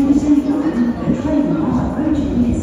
Finishing line, the train are